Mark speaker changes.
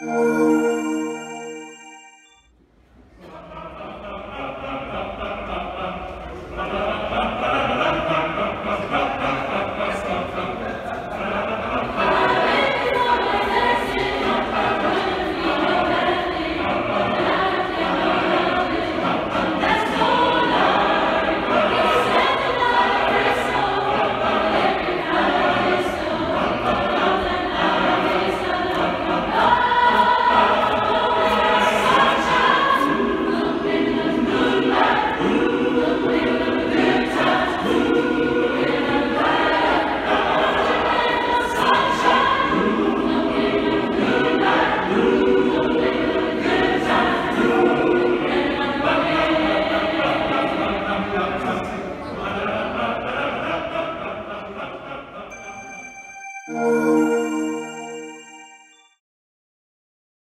Speaker 1: Música Música